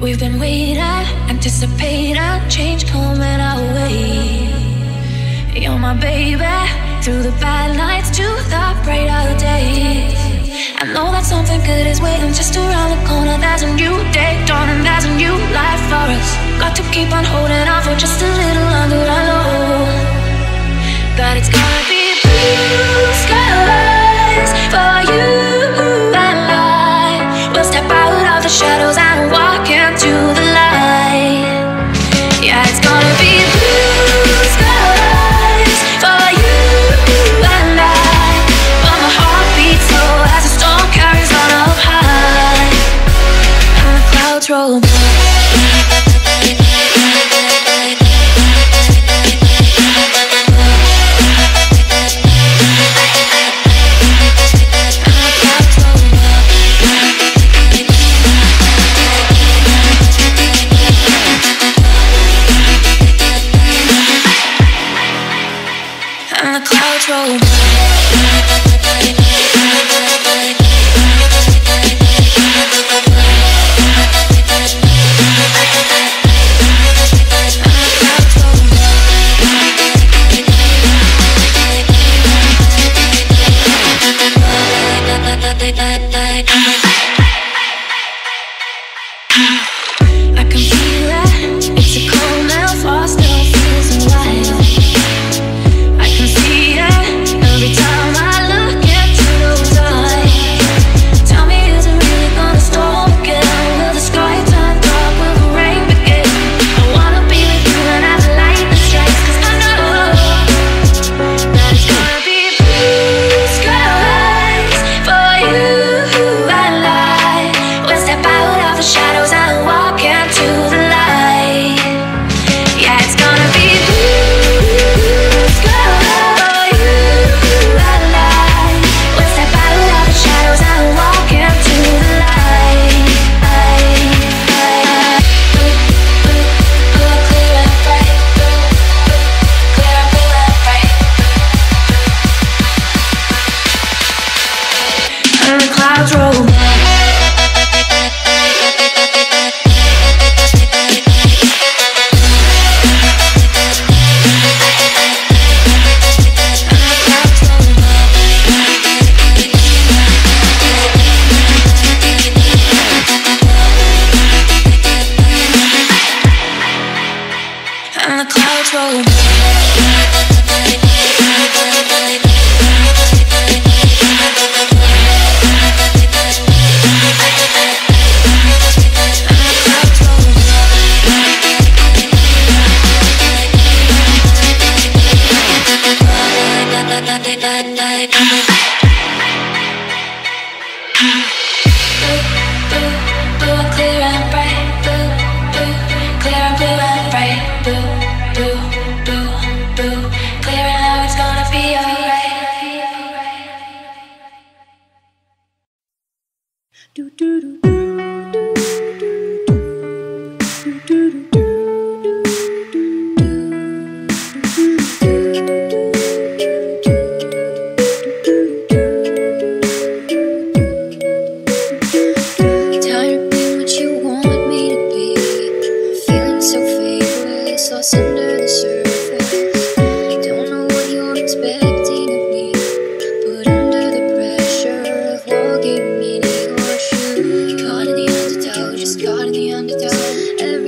We've been waiting, anticipating change coming our way. You're my baby, through the bad nights to the brighter days. I know that something good is waiting just around the corner. There's a new day dawning, there's a new life for us. Got to keep on holding on for just a little longer. I know that it's gonna be blue skies for you.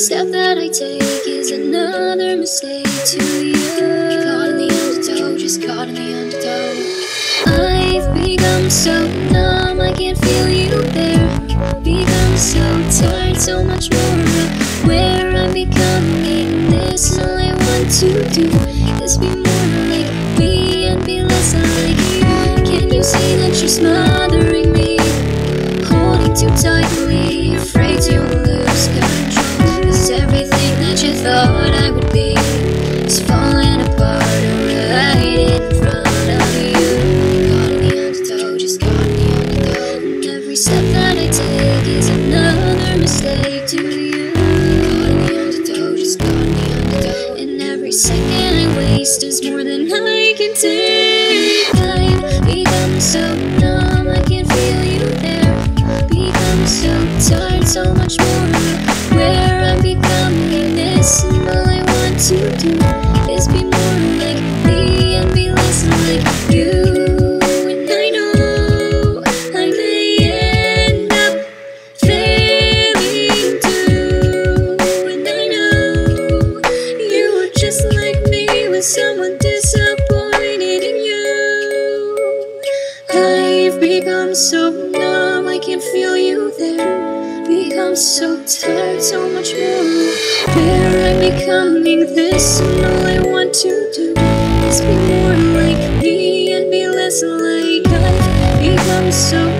step that I take is another mistake to you. Caught in the undertow, just caught in the undertow. I've become so numb, I can't feel you there. Become so tired, so much more where I'm becoming. This all I want to do is be more like me and be less like you. Can you see that you're smothering me? Holding too tightly, afraid to lose thought I would be is falling apart right in front. just like me with someone disappointed in you. I've become so numb, I can feel you there. Become so tired, so much more. Where I'm becoming this, and all I want to do is be more like me and be less like I've become so.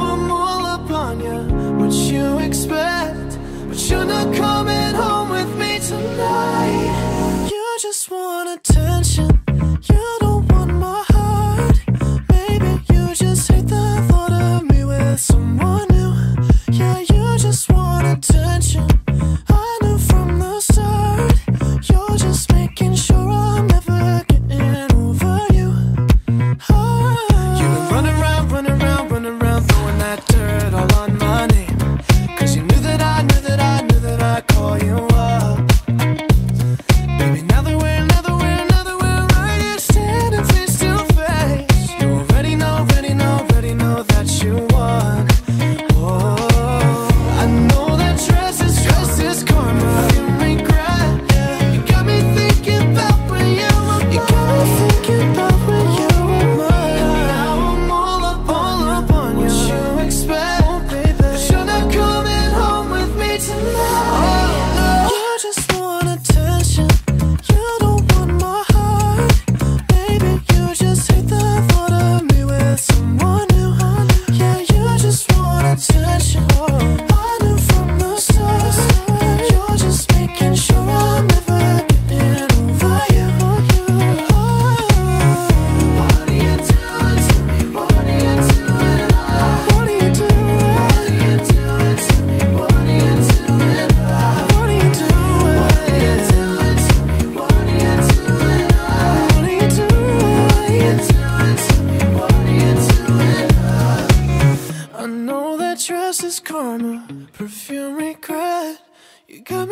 you expect But you're not coming home with me tonight. You just wanna turn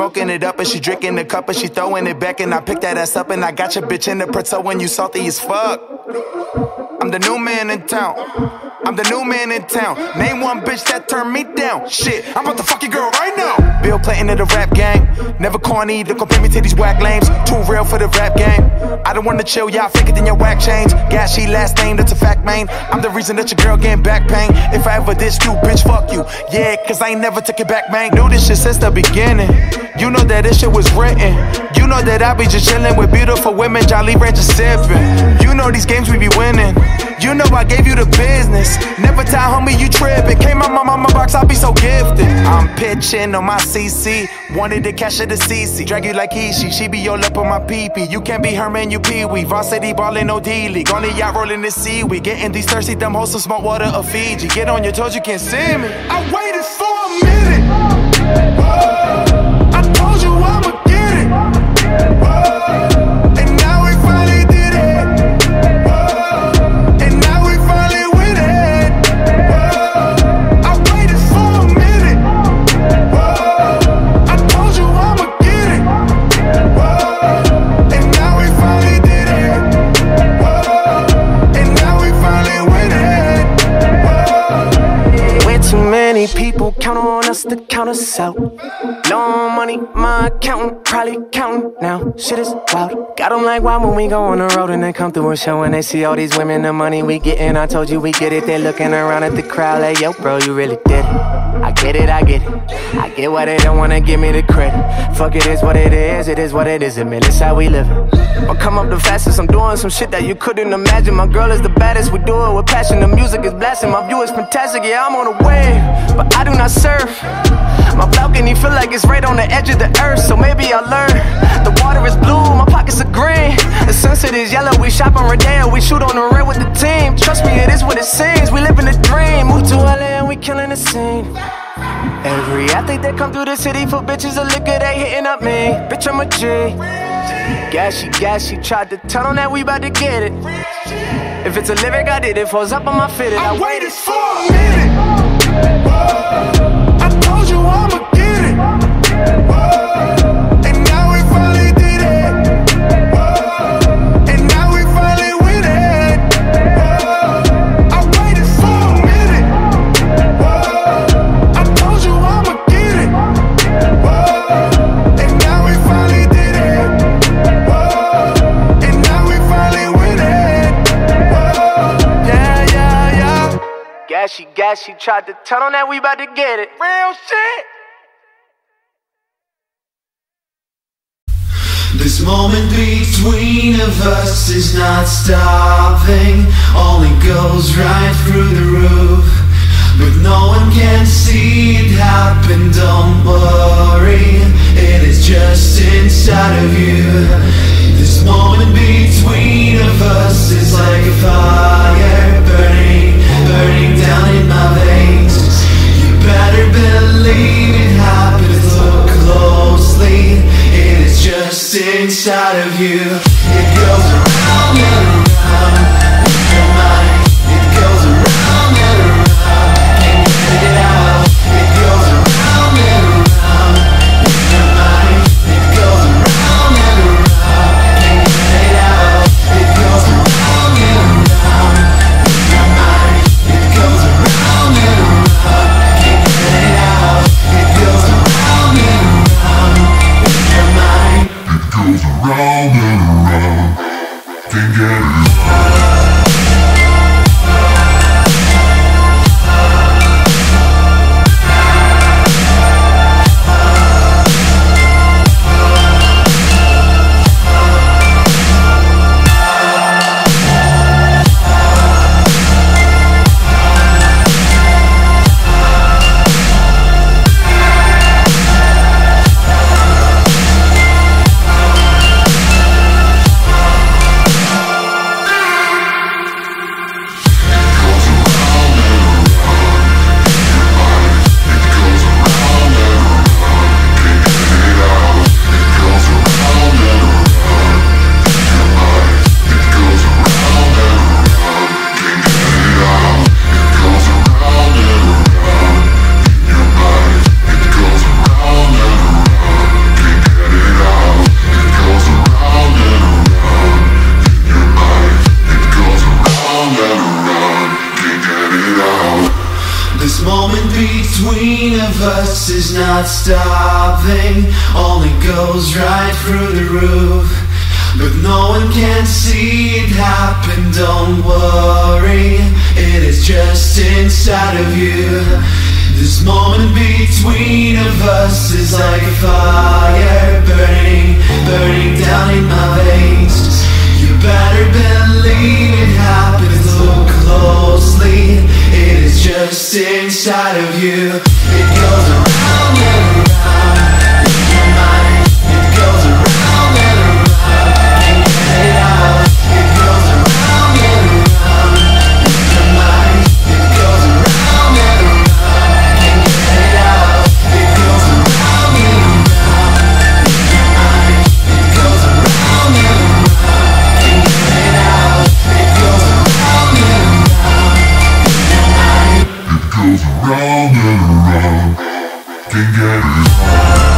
smoking it up and she drinking the cup and she throwing it back and I pick that ass up and I got your bitch in the pretzel when you salty as fuck. I'm the new man in town. I'm the new man in town. Name one bitch that turned me down. Shit, I'm about to fuck your girl right now. Bill Clinton of the rap gang. Never corny, don't compare me to these whack lames. Too real for the rap game. I don't wanna chill, y'all fake it in your whack change. Gas, she last name, that's a fact, man. I'm the reason that your girl getting back pain. If I ever diss you, bitch, fuck you. Yeah, cause I ain't never took it back, man. Knew this shit since the beginning. You know that this shit was written. Know that I be just chilling with beautiful women, Jolly Rancher sipping. You know these games we be winning. You know I gave you the business. Never tell homie you tripping. Came out my mama box, I be so gifted. I'm pitching on my CC. Wanted to cash at the CC. Drag you like Ishi. She be all up on my PP. You can't be her man, you pee wee. Varsity ballin', no D league. On the yacht rolling the seaweed. Getting these thirsty dumb hoes some smoke water of Fiji. Get on your toes, you can't see me. I waited for a minute. Us to count us out. No money, my accountant probably counting now. Shit is wild. Got 'em like, why when we go on the road and they come through a show and they see all these women, the money we getting? I told you we get it. They looking around at the crowd like, yo, bro, you really did it. I get it, I get it. I get why they don't wanna give me the credit. Fuck it is what it is, it is what it is. Admit it's how we live. But come up the fastest, I'm doing some shit that you couldn't imagine. My girl is the baddest, we do it with passion. The music is blasting, my view is fantastic. Yeah, I'm on a wave, but I do not surf. My balcony feel like it's right on the edge of the earth, so maybe I'll learn. The water is blue, my pockets are green. The sunset is yellow, we shop on Rodeo, we shoot on the red with the team. Trust That come through the city for bitches of liquor, they hitting up me. Bitch, I'm a G. Gassy, gassy, tried to tell them that we about to get it. If it's a lyric, I did it. Falls up on my fitted. I waited for a minute. I Gassy, gassy, tried to tell them that we about to get it. Real shit. This moment between of us is not stopping, only goes right through the roof. But no one can see it happen, don't worry, it is just inside of you. This moment between of us is like a fire You better believe it happens, look closely, it is just inside of you. Don't worry, it is just inside of you. This moment between of us is like a fire burning, burning down in my veins. You better believe it happens, look closely. It is just inside of you. It goes Can't get it.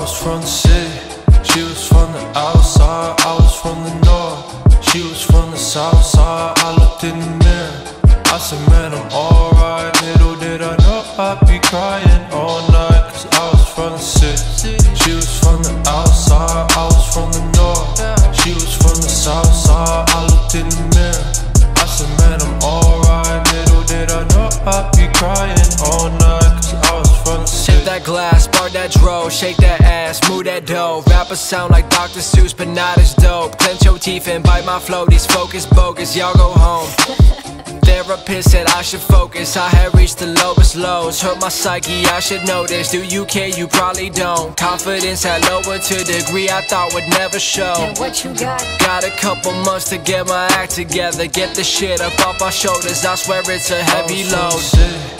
Was from the city, she was from the outside, I was from the north, she was from the south side. I looked in the mirror, I said, Man, I'm alright. That glass, bar that dro, shake that ass, move that dough. Rappers sound like Dr. Seuss, but not as dope. Clench your teeth and bite my flow. These focus bogus, y'all go home. Therapist said I should focus. I had reached the lowest lows. Hurt my psyche, I should know this. Do you care? You probably don't. Confidence had lowered to a degree I thought would never show. What you got? Got a couple months to get my act together. Get the shit up off my shoulders. I swear it's a heavy oh, I was from load.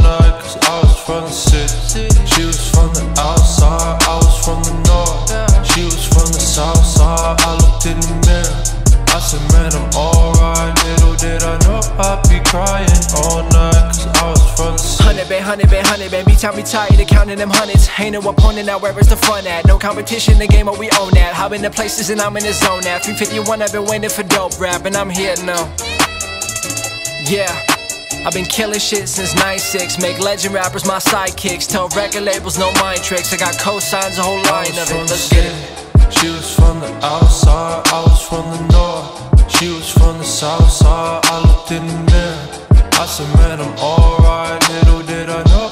Hundred been hundred, been baby. Time me tired of counting them hundreds. Ain't no opponent now, where is the fun at? No competition, the game, but we own that. Hop in the places and I'm in the zone at 351, I've been waiting for dope rap, and I'm here now. Yeah. I've been killing shit since 96. Make legend rappers my sidekicks. Tell record labels no mind tricks. I got cosigns, a whole line of it. Let's get it. She was from the outside, I was from the north. She was from the south side, I looked in the mirror. I said, man, I'm alright. Little did I know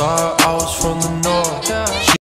all